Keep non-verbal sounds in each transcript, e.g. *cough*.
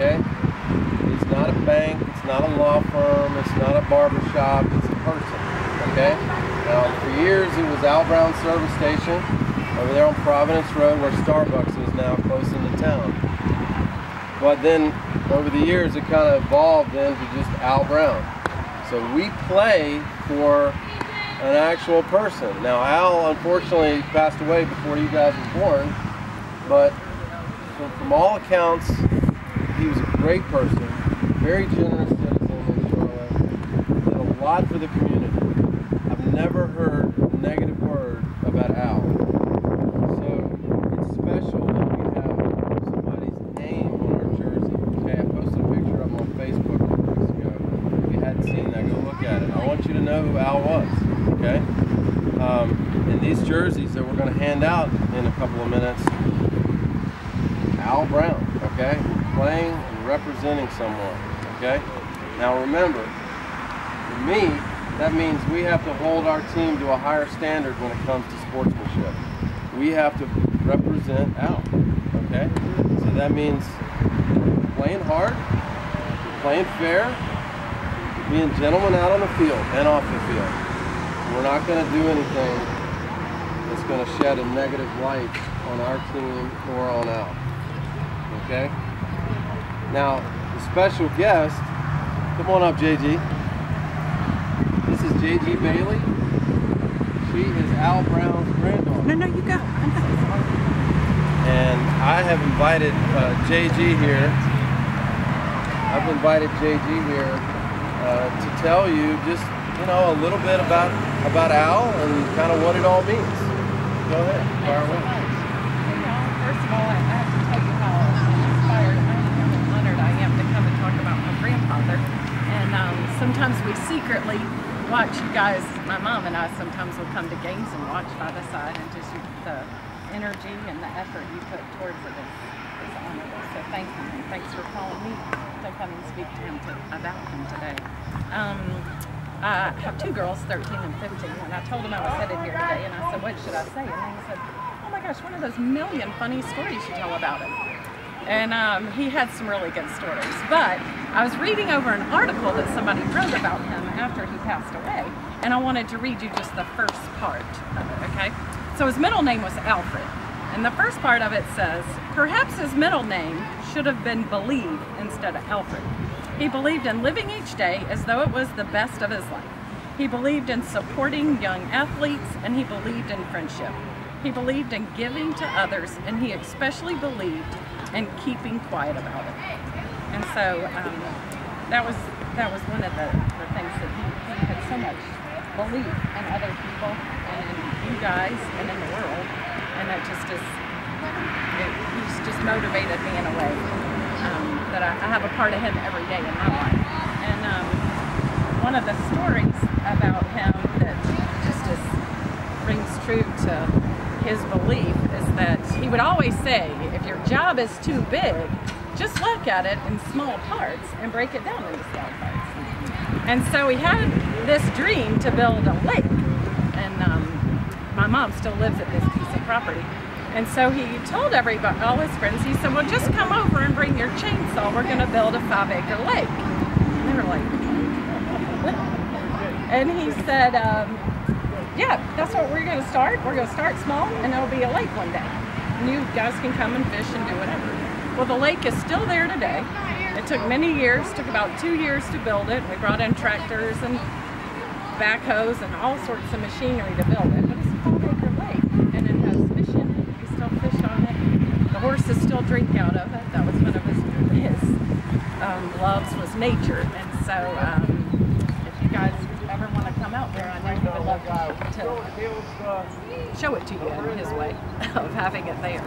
okay? It's not a bank, it's not a law firm, it's not a barber shop, it's a person, okay? Now, for years it was Al Browne Service Station over there on Providence Road where Starbucks is now close into town. But then, over the years, it kind of evolved into just Al Browne. So we play for an actual person. Now, Al unfortunately passed away before you guys were born, but from, from all accounts, he was a great person, very generous citizen in Charlotte, did a lot for the community. I've never heard a negative word about Al. So it's special that we have somebody's name on our jersey. Okay, I posted a picture of him on Facebook a few weeks ago. If you hadn't seen that, go look at it. I want you to know who Al was. Okay. Um, and these jerseys that we're going to hand out in a couple of minutes, Al Browne. Okay, playing and representing someone. Okay. Now remember, for me, that means we have to hold our team to a higher standard when it comes to sportsmanship. We have to represent Al, Okay? So that means playing hard, playing fair, being gentlemen out on the field and off the field. We're not going to do anything that's going to shed a negative light on our team or on Al. Okay? Now, the special guest, come on up, JG. This is JG Bailey. She is Al Browne's granddaughter. No, no, you go. And I have invited uh, JG here. I've invited JG here uh, to tell you just, you know, a little bit about about Al and kind of what it all means. Go ahead. Fire away. You know, first of all, I have to tell you how inspired I am and honored I am to come and talk about my grandfather. And um, sometimes we secretly watch you guys, my mom and I sometimes will come to games and watch by the side and just the energy and the effort you put towards it is, is honorable. So thank you. And thanks for calling me to come and speak to him to, about him today. Um, I have two girls, 13 and 15, and I told them I was headed here today, and I said, what should I say? And they said, oh my gosh, one of those million funny stories you tell about him. And um, he had some really good stories. But I was reading over an article that somebody wrote about him after he passed away, and I wanted to read you just the first part of it, okay? So his middle name was Alfred. And the first part of it says, perhaps his middle name should have been Believe instead of Alfred. He believed in living each day as though it was the best of his life. He believed in supporting young athletes and he believed in friendship. He believed in giving to others and he especially believed in keeping quiet about it. And so um, that was that was one of the, the things that he, he had so much belief in other people and in you guys and in the world. And that just is, it, he's just motivated me in a way um, that I, I have a part of him every day in my life. And um, one of the stories about him that just is, rings true to his belief is that he would always say, if your job is too big, just look at it in small parts and break it down into small parts. And so he had this dream to build a lake. And um, my mom still lives at this piece of property. And so he told everybody, all his friends, he said, well, just come over and bring your chainsaw. We're going to build a five acre lake. And they were like? And he said, um, yeah, that's what we're going to start. We're going to start small and it'll be a lake one day. And you guys can come and fish and do whatever. Well, the lake is still there today. It took many years, took about two years to build it. We brought in tractors and backhoes and all sorts of machinery to build it. But it's a five acre lake and it has fish in it. We still fish on it. The horses still drink out of it. That was one of his, his um, loves was nature. And so um, if you guys ever want to out there, he would love to, show it to you in his way *laughs* of having it there.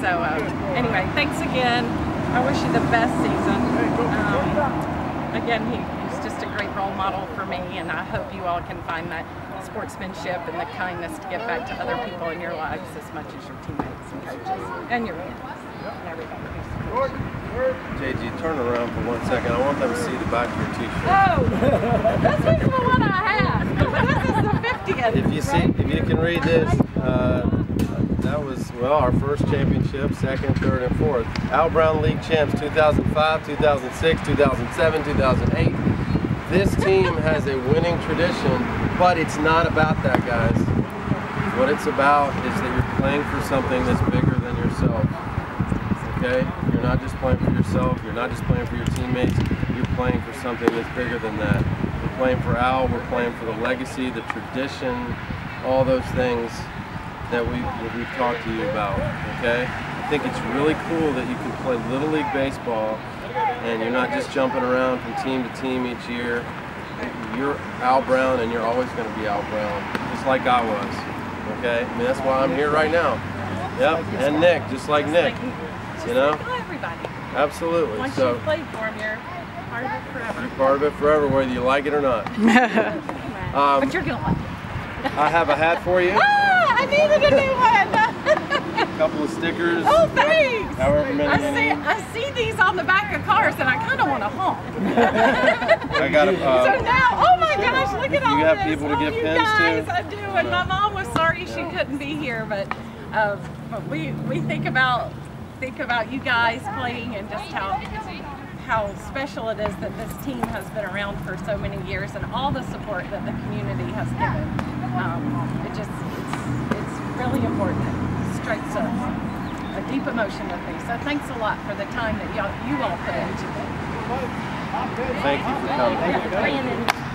So um, anyway, thanks again. I wish you the best season. Um, again, he, he's just a great role model for me, and I hope you all can find that sportsmanship and the kindness to give back to other people in your lives as much as your teammates and coaches and your fans and everybody who supports you. JG, turn around for one second. I want them to see the back of your t-shirt. Oh, is the one I had. But this is the 50th. If you see, if you can read this, uh, That was, well, our first championship, second, third, and fourth. Al Browne League champs 2005, 2006, 2007, 2008. This team has a winning tradition, but it's not about that, guys. What it's about is that you're playing for something that's bigger than yourself. Okay? You're not just playing for yourself, you're not just playing for your teammates, you're playing for something that's bigger than that. We're playing for Al, we're playing for the legacy, the tradition, all those things that we that we've talked to you about. Okay, I think it's really cool that you can play little league baseball and you're not just jumping around from team to team each year. You're Al Browne and you're always going to be Al Browne, just like I was. Okay, I mean that's why I'm here right now. Yep, and Nick, just like Nick. You know, absolutely. Once So you've played for him, you're part of it forever. you're part of it forever, whether you like it or not. Um, *laughs* but you're gonna like it. I have a hat for you, Ah, I needed a new one. a *laughs* couple of stickers. oh, thanks. However many I see. I see these on the back of cars, and I kind of want to honk. I got a. *laughs* so Uh, now, oh my gosh, look at all this. You have this. people to oh, give pins to? I do, and my mom was sorry she couldn't be here, but uh, but we we think about think about you guys playing and just how how special it is that this team has been around for so many years and all the support that the community has given. Um, it just it's, it's really important. It strikes a, a deep emotion with me. So thanks a lot for the time that y'all you all put into it. thank you for coming. Yeah.